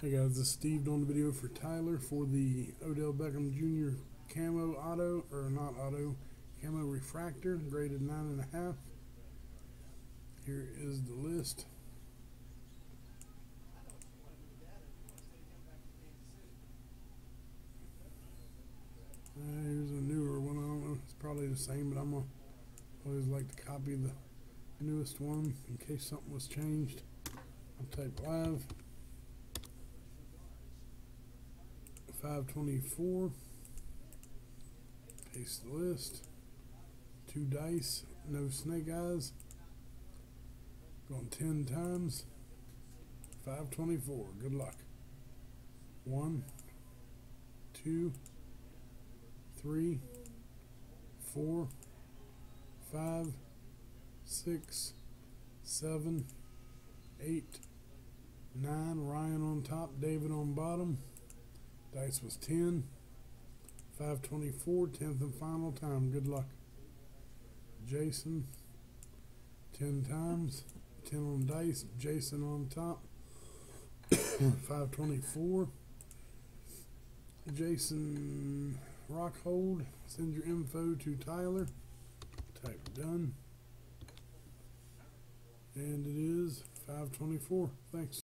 Hey guys, this is Steve doing the video for Tyler for the Odell Beckham Jr. Camo Auto, or not Auto, Camo Refractor, graded nine and a half. Here is the list. Uh, here's a newer one. I don't know. It's probably the same, but I'm gonna always like to copy the newest one in case something was changed. I'll type live. 524. Paste the list. Two dice, no snake eyes. Going 10 times. 524. Good luck. One, two, three, four, five, six, seven, eight, nine. Ryan on top, David on bottom. Dice was 10. 524, 10th and final time. Good luck. Jason, 10 times. 10 on dice. Jason on top. 524. Jason Rockhold. Send your info to Tyler. Type done. And it is 524. Thanks.